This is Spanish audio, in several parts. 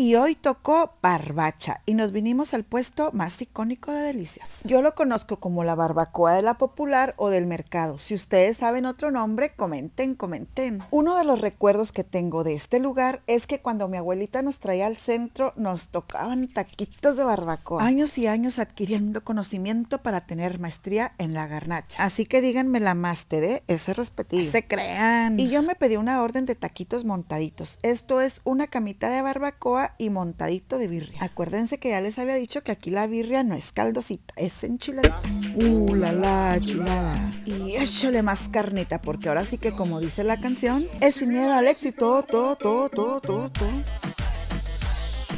Y hoy tocó barbacha y nos vinimos al puesto más icónico de delicias. Yo lo conozco como la barbacoa de la popular o del mercado. Si ustedes saben otro nombre, comenten, comenten. Uno de los recuerdos que tengo de este lugar es que cuando mi abuelita nos traía al centro nos tocaban taquitos de barbacoa. Años y años adquiriendo conocimiento para tener maestría en la garnacha. Así que díganme la máster, ¿eh? Ese respectivo. Se crean. Y yo me pedí una orden de taquitos montaditos. Esto es una camita de barbacoa y montadito de birria. Acuérdense que ya les había dicho que aquí la birria no es caldosita, es enchiladita. Uh, la la, chulada. Y échale más carnita, porque ahora sí que como dice la canción, es sin miedo al éxito, todo, todo, todo, todo, todo.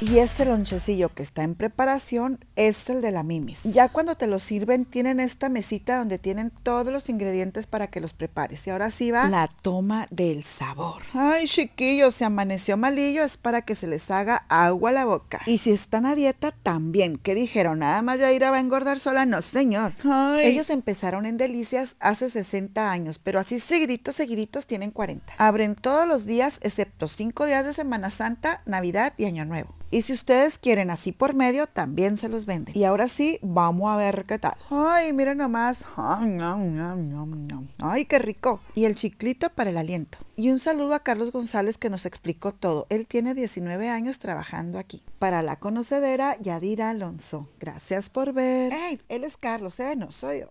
Y ese lonchecillo que está en preparación es el de la Mimis. Ya cuando te lo sirven tienen esta mesita donde tienen todos los ingredientes para que los prepares. Y ahora sí va la toma del sabor. Ay, chiquillos, se amaneció malillo es para que se les haga agua a la boca. Y si están a dieta, también. ¿Qué dijeron? Nada más Yaira va a engordar sola. No, señor. Ellos empezaron en Delicias hace 60 años, pero así seguiditos, seguiditos tienen 40. Abren todos los días excepto 5 días de Semana Santa, Navidad y Año Nuevo. Y si ustedes quieren así por medio, también se los venden. Y ahora sí, vamos a ver qué tal. Ay, miren nomás. Ay, qué rico. Y el chiclito para el aliento. Y un saludo a Carlos González que nos explicó todo. Él tiene 19 años trabajando aquí. Para la conocedera, Yadira Alonso. Gracias por ver. ¡Ey! Él es Carlos, ¿eh? No soy yo.